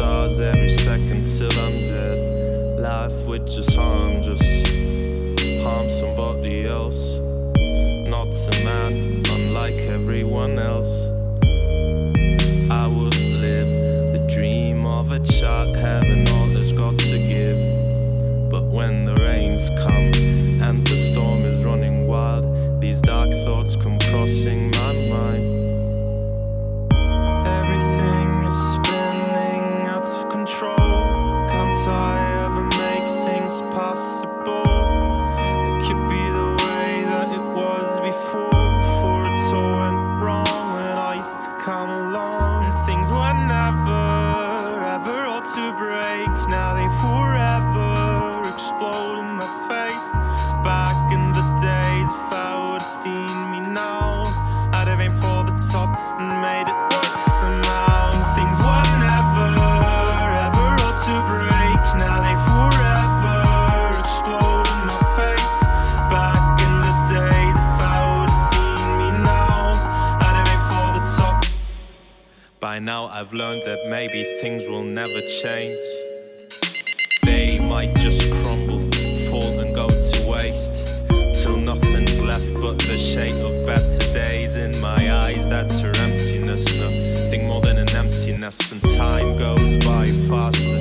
stars every second till I'm dead. Life would just harm, just harm somebody else. Not a man, unlike everyone else. I would live the dream of a child. now I've learned that maybe things will never change. They might just crumble, fall and go to waste. Till nothing's left but the shape of better days in my eyes. That's her emptiness, nothing more than an emptiness. And time goes by faster.